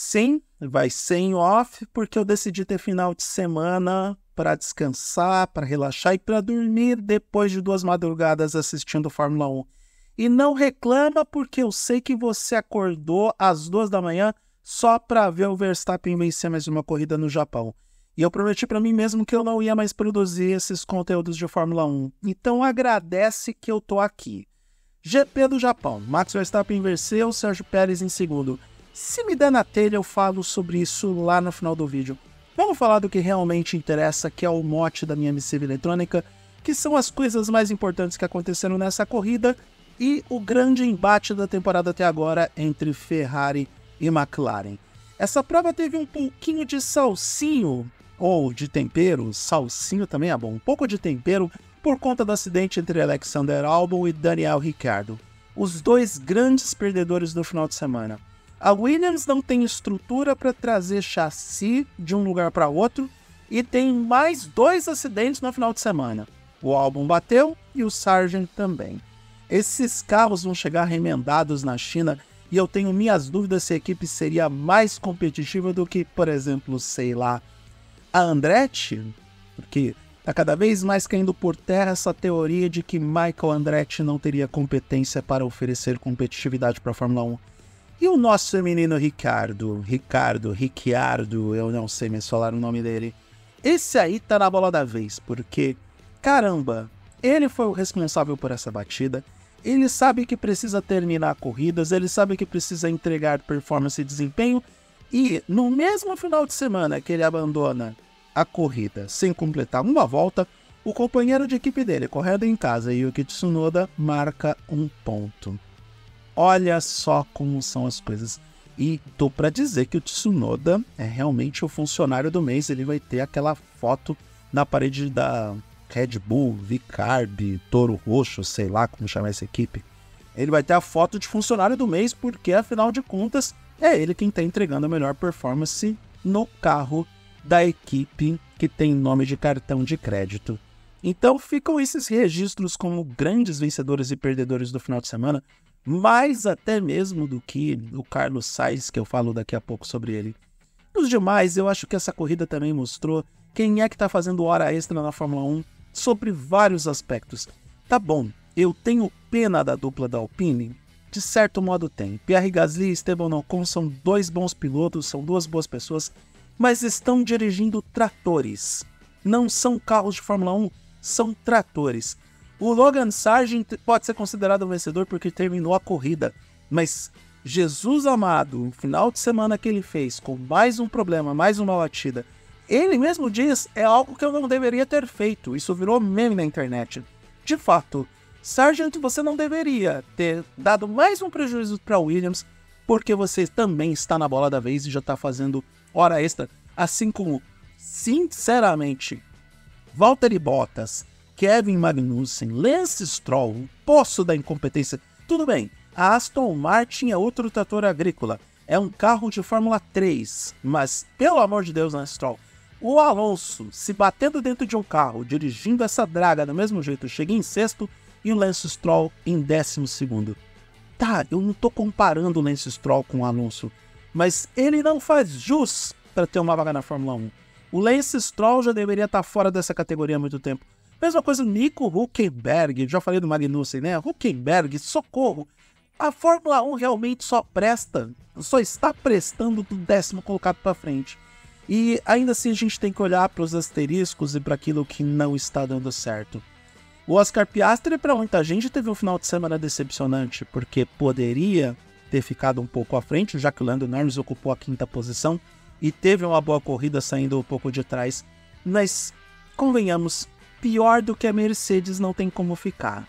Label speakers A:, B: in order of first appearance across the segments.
A: Sim, vai ser em off, porque eu decidi ter final de semana para descansar, para relaxar e para dormir depois de duas madrugadas assistindo Fórmula 1. E não reclama porque eu sei que você acordou às duas da manhã só para ver o Verstappen vencer mais uma corrida no Japão. E eu prometi para mim mesmo que eu não ia mais produzir esses conteúdos de Fórmula 1. Então agradece que eu tô aqui. GP do Japão. Max Verstappen venceu, Sérgio Pérez em segundo. Se me der na telha, eu falo sobre isso lá no final do vídeo. Vamos falar do que realmente interessa, que é o mote da minha missiva eletrônica, que são as coisas mais importantes que aconteceram nessa corrida e o grande embate da temporada até agora entre Ferrari e McLaren. Essa prova teve um pouquinho de salsinho ou de tempero, salsinho também é bom, um pouco de tempero por conta do acidente entre Alexander Albon e Daniel Ricciardo, os dois grandes perdedores do final de semana. A Williams não tem estrutura para trazer chassi de um lugar para outro e tem mais dois acidentes no final de semana. O Albon bateu e o Sargent também. Esses carros vão chegar remendados na China e eu tenho minhas dúvidas se a equipe seria mais competitiva do que, por exemplo, sei lá, a Andretti, porque está cada vez mais caindo por terra essa teoria de que Michael Andretti não teria competência para oferecer competitividade para a Fórmula 1. E o nosso menino Ricardo, Ricardo, Ricciardo, eu não sei mais falar o nome dele. Esse aí tá na bola da vez, porque, caramba, ele foi o responsável por essa batida. Ele sabe que precisa terminar corridas, ele sabe que precisa entregar performance e desempenho, e no mesmo final de semana que ele abandona a corrida sem completar uma volta, o companheiro de equipe dele, correndo em casa, Yuki Tsunoda, marca um ponto. Olha só como são as coisas. E tô para dizer que o Tsunoda é realmente o funcionário do mês. Ele vai ter aquela foto na parede da Red Bull, Vicarb, Toro Roxo, sei lá como chamar essa equipe. Ele vai ter a foto de funcionário do mês porque, afinal de contas, é ele quem está entregando a melhor performance no carro da equipe que tem nome de cartão de crédito. Então ficam esses registros como grandes vencedores e perdedores do final de semana, mais até mesmo do que o Carlos Sainz, que eu falo daqui a pouco sobre ele. Nos demais, eu acho que essa corrida também mostrou quem é que está fazendo hora extra na Fórmula 1 sobre vários aspectos. Tá bom, eu tenho pena da dupla da Alpine, de certo modo tem. Pierre Gasly e Esteban Ocon são dois bons pilotos, são duas boas pessoas, mas estão dirigindo tratores. Não são carros de Fórmula 1, são tratores. O Logan Sargent pode ser considerado um vencedor porque terminou a corrida, mas Jesus amado, o final de semana que ele fez com mais um problema, mais uma batida, ele mesmo diz é algo que eu não deveria ter feito. Isso virou meme na internet. De fato, Sargent, você não deveria ter dado mais um prejuízo para Williams, porque você também está na bola da vez e já está fazendo hora extra, assim como, sinceramente, Valtteri Bottas, Kevin Magnussen, Lance Stroll, um poço da incompetência. Tudo bem, a Aston Martin é outro trator agrícola, é um carro de Fórmula 3, mas pelo amor de Deus, Lance Stroll, o Alonso se batendo dentro de um carro, dirigindo essa draga do mesmo jeito, chega em sexto e o Lance Stroll em décimo segundo. Tá, eu não tô comparando o Lance Stroll com o Alonso, mas ele não faz jus para ter uma vaga na Fórmula 1. O Lance Stroll já deveria estar tá fora dessa categoria há muito tempo. Mesma coisa, Nico Huckenberg, já falei do Magnussen, né? Huckenberg, socorro. A Fórmula 1 realmente só presta, só está prestando do décimo colocado para frente. E ainda assim a gente tem que olhar para os asteriscos e para aquilo que não está dando certo. O Oscar Piastri, para muita gente, teve um final de semana decepcionante, porque poderia ter ficado um pouco à frente, já que o Lando Norris ocupou a quinta posição e teve uma boa corrida saindo um pouco de trás. Mas, convenhamos, pior do que a Mercedes não tem como ficar.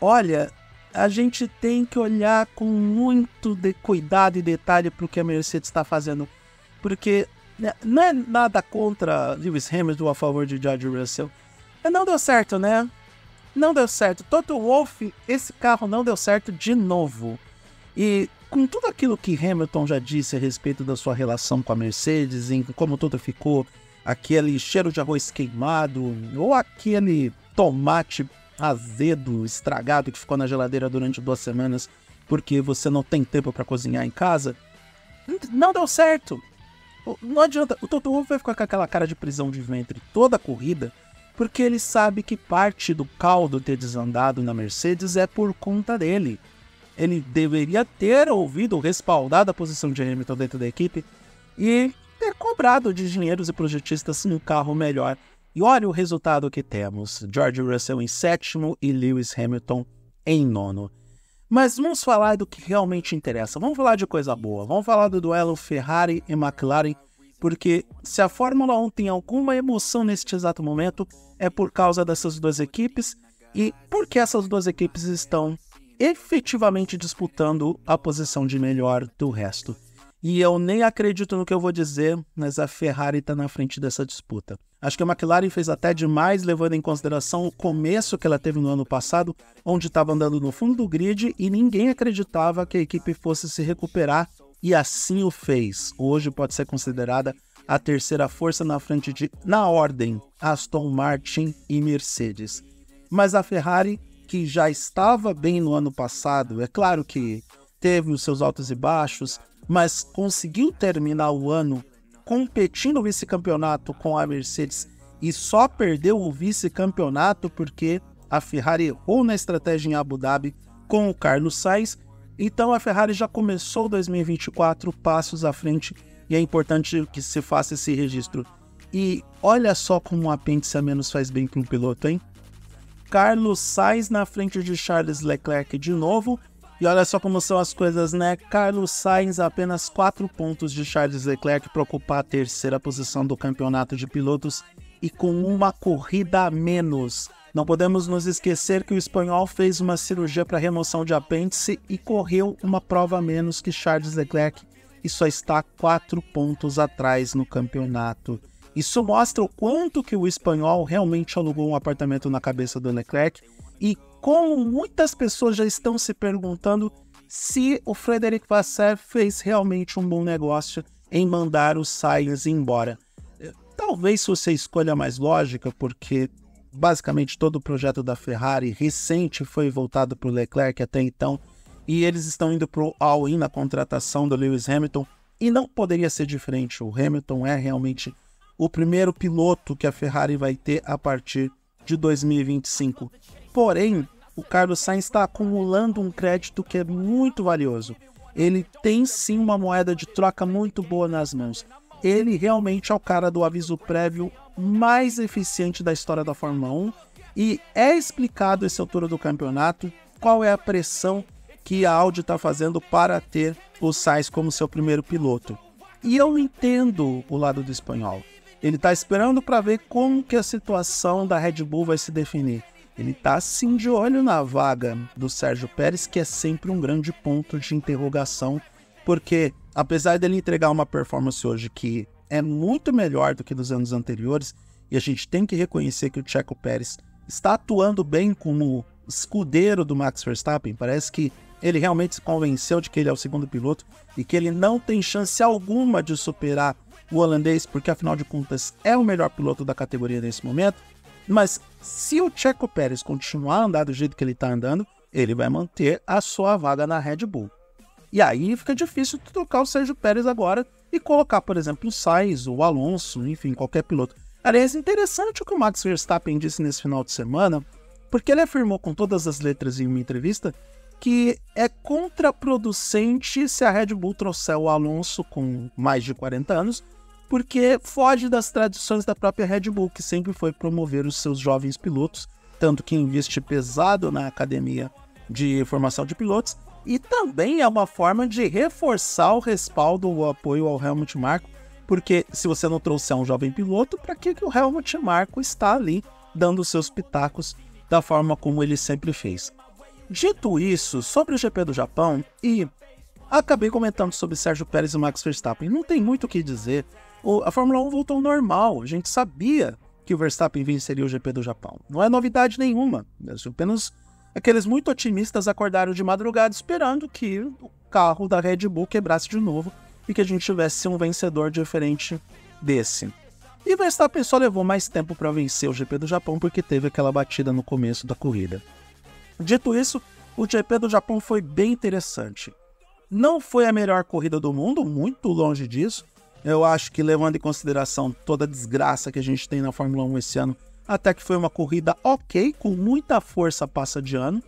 A: Olha, a gente tem que olhar com muito de cuidado e detalhe para o que a Mercedes está fazendo, porque né, não é nada contra Lewis Hamilton a favor de George Russell, não deu certo, né? Não deu certo. Toto Wolff, esse carro não deu certo de novo. E com tudo aquilo que Hamilton já disse a respeito da sua relação com a Mercedes, em como tudo ficou, aquele cheiro de arroz queimado, ou aquele tomate azedo, estragado que ficou na geladeira durante duas semanas porque você não tem tempo para cozinhar em casa. não deu certo. Não adianta, o Toto Wolff vai ficar com aquela cara de prisão de ventre toda a corrida, porque ele sabe que parte do caldo ter desandado na Mercedes é por conta dele. Ele deveria ter ouvido, respaldado a posição de Hamilton dentro da equipe e ter cobrado de engenheiros e projetistas um carro melhor. E olha o resultado que temos: George Russell em sétimo e Lewis Hamilton em nono. Mas vamos falar do que realmente interessa. Vamos falar de coisa boa. Vamos falar do duelo Ferrari e McLaren, porque se a Fórmula 1 tem alguma emoção neste exato momento, é por causa dessas duas equipes e porque essas duas equipes estão efetivamente disputando a posição de melhor do resto. E eu nem acredito no que eu vou dizer, mas a Ferrari está na frente dessa disputa. Acho que a McLaren fez até demais, levando em consideração o começo que ela teve no ano passado, onde estava andando no fundo do grid e ninguém acreditava que a equipe fosse se recuperar, e assim o fez. Hoje pode ser considerada a terceira força na frente de, na ordem, Aston Martin e Mercedes. Mas a Ferrari, que já estava bem no ano passado, é claro que teve os seus altos e baixos, mas conseguiu terminar o ano competindo o vice-campeonato com a Mercedes e só perdeu o vice-campeonato porque a Ferrari errou na estratégia em Abu Dhabi com o Carlos Sainz. Então a Ferrari já começou 2024 passos à frente e é importante que se faça esse registro. E olha só como um apêndice a menos faz bem para um piloto, hein? Carlos Sainz na frente de Charles Leclerc de novo e olha só como são as coisas, né? Carlos Sainz apenas 4 pontos de Charles Leclerc para ocupar a terceira posição do campeonato de pilotos e com uma corrida a menos. Não podemos nos esquecer que o espanhol fez uma cirurgia para remoção de apêndice e correu uma prova a menos que Charles Leclerc e só está 4 pontos atrás no campeonato. Isso mostra o quanto que o espanhol realmente alugou um apartamento na cabeça do Leclerc e como muitas pessoas já estão se perguntando se o Frederic Vasseur fez realmente um bom negócio em mandar o Sainz embora. Talvez fosse a escolha mais lógica, porque basicamente todo o projeto da Ferrari recente foi voltado para o Leclerc até então, e eles estão indo para o all-in na contratação do Lewis Hamilton, e não poderia ser diferente. O Hamilton é realmente o primeiro piloto que a Ferrari vai ter a partir de 2025. Porém, o Carlos Sainz está acumulando um crédito que é muito valioso. Ele tem sim uma moeda de troca muito boa nas mãos. Ele realmente é o cara do aviso prévio mais eficiente da história da Fórmula 1 e é explicado esse altura do campeonato qual é a pressão que a Audi está fazendo para ter o Sainz como seu primeiro piloto. E eu entendo o lado do espanhol. Ele está esperando para ver como que a situação da Red Bull vai se definir. Ele está sim de olho na vaga do Sérgio Pérez, que é sempre um grande ponto de interrogação, porque apesar dele entregar uma performance hoje que é muito melhor do que nos anos anteriores, e a gente tem que reconhecer que o Checo Pérez está atuando bem como escudeiro do Max Verstappen, parece que ele realmente se convenceu de que ele é o segundo piloto e que ele não tem chance alguma de superar o holandês, porque afinal de contas é o melhor piloto da categoria nesse momento. Mas se o Checo Pérez continuar a andar do jeito que ele está andando, ele vai manter a sua vaga na Red Bull. E aí fica difícil trocar o Sérgio Pérez agora e colocar, por exemplo, o Sainz, o Alonso, enfim, qualquer piloto. Aliás, interessante o que o Max Verstappen disse nesse final de semana, porque ele afirmou com todas as letras em uma entrevista que é contraproducente se a Red Bull trouxer o Alonso com mais de 40 anos porque foge das tradições da própria Red Bull, que sempre foi promover os seus jovens pilotos, tanto que investe pesado na academia de formação de pilotos, e também é uma forma de reforçar o respaldo, o apoio ao Helmut Marko, porque se você não trouxer um jovem piloto, para que, que o Helmut Marko está ali dando seus pitacos da forma como ele sempre fez? Dito isso, sobre o GP do Japão, e acabei comentando sobre Sérgio Pérez e Max Verstappen, não tem muito o que dizer, a Fórmula 1 voltou ao normal. A gente sabia que o Verstappen venceria o GP do Japão. Não é novidade nenhuma. Apenas aqueles muito otimistas acordaram de madrugada esperando que o carro da Red Bull quebrasse de novo e que a gente tivesse um vencedor diferente desse. E Verstappen só levou mais tempo para vencer o GP do Japão porque teve aquela batida no começo da corrida. Dito isso, o GP do Japão foi bem interessante. Não foi a melhor corrida do mundo, muito longe disso. Eu acho que, levando em consideração toda a desgraça que a gente tem na Fórmula 1 esse ano, até que foi uma corrida ok, com muita força passa de ano.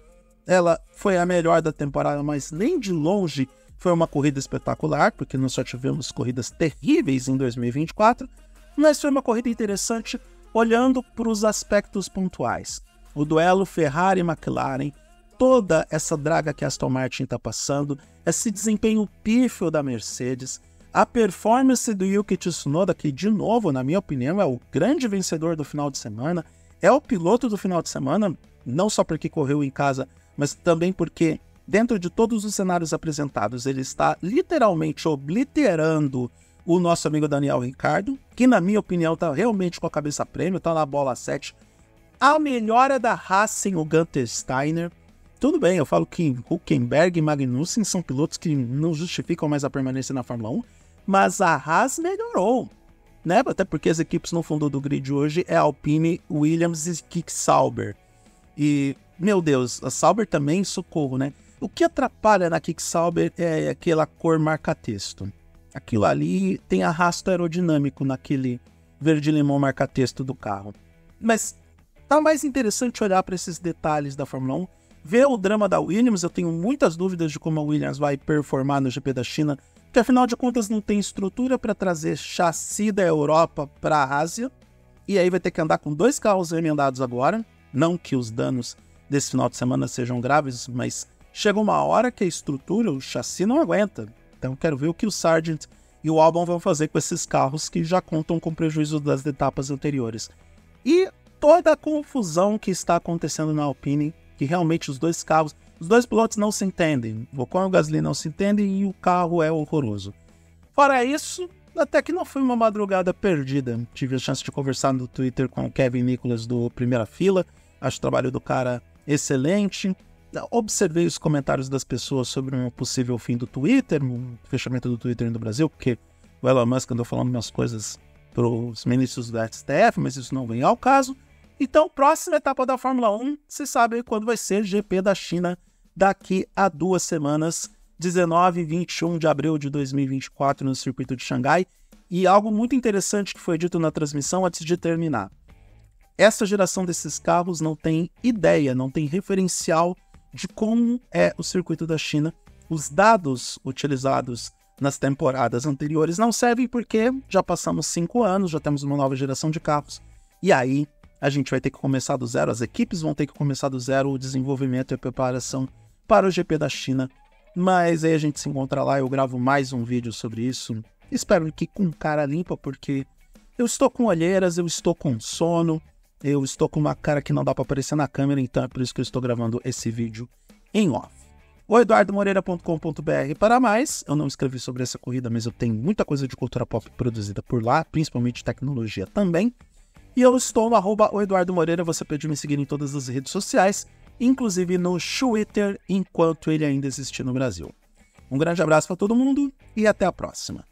A: Ela foi a melhor da temporada, mas nem de longe foi uma corrida espetacular, porque nós só tivemos corridas terríveis em 2024. Mas foi uma corrida interessante olhando para os aspectos pontuais. O duelo Ferrari-McLaren, toda essa draga que Aston Martin está passando, esse desempenho pífio da Mercedes, a performance do Yuki Tsunoda, que de novo, na minha opinião, é o grande vencedor do final de semana, é o piloto do final de semana, não só porque correu em casa, mas também porque dentro de todos os cenários apresentados, ele está literalmente obliterando o nosso amigo Daniel Ricardo, que na minha opinião está realmente com a cabeça prêmio, está na bola 7. A melhora da Racing, o Gunter Steiner, tudo bem, eu falo que Huckenberg e Magnussen são pilotos que não justificam mais a permanência na Fórmula 1, mas a Haas melhorou, né? Até porque as equipes no fundo do grid hoje é Alpine, Williams e Kick Sauber. E, meu Deus, a Sauber também, socorro, né? O que atrapalha na Kick Sauber é aquela cor marca-texto. Aquilo ali tem arrasto aerodinâmico naquele verde-limão marca-texto do carro. Mas tá mais interessante olhar para esses detalhes da Fórmula 1 ver o drama da Williams, eu tenho muitas dúvidas de como a Williams vai performar no GP da China, que afinal de contas não tem estrutura para trazer chassi da Europa para a Ásia, e aí vai ter que andar com dois carros emendados agora. Não que os danos desse final de semana sejam graves, mas chega uma hora que a estrutura, o chassi não aguenta. Então quero ver o que o Sargent e o Albon vão fazer com esses carros que já contam com prejuízo das etapas anteriores. E toda a confusão que está acontecendo na Alpine, que realmente os dois carros os dois pilotos não se entendem. O Ocon e o Gasly não se entendem e o carro é horroroso. Fora isso, até que não foi uma madrugada perdida. Tive a chance de conversar no Twitter com o Kevin Nicholas do Primeira Fila. Acho o trabalho do cara excelente. Observei os comentários das pessoas sobre um possível fim do Twitter, um fechamento do Twitter no Brasil, porque o Elon Musk andou falando umas coisas para os ministros do STF, mas isso não vem ao caso. Então, próxima etapa da Fórmula 1, se sabe quando vai ser GP da China daqui a duas semanas, 19 e 21 de abril de 2024, no circuito de Xangai. E algo muito interessante que foi dito na transmissão antes de terminar. Essa geração desses carros não tem ideia, não tem referencial de como é o circuito da China. Os dados utilizados nas temporadas anteriores não servem porque já passamos cinco anos, já temos uma nova geração de carros. E aí a gente vai ter que começar do zero, as equipes vão ter que começar do zero o desenvolvimento e a preparação para o GP da China. Mas aí a gente se encontra lá, eu gravo mais um vídeo sobre isso. Espero que com cara limpa, porque eu estou com olheiras, eu estou com sono, eu estou com uma cara que não dá para aparecer na câmera, então é por isso que eu estou gravando esse vídeo em off. O eduardomoreira.com.br para mais. Eu não escrevi sobre essa corrida, mas eu tenho muita coisa de cultura pop produzida por lá, principalmente tecnologia também. E eu estou no arroba Eduardo Moreira, você pode me seguir em todas as redes sociais inclusive no Twitter, enquanto ele ainda existir no Brasil. Um grande abraço para todo mundo e até a próxima.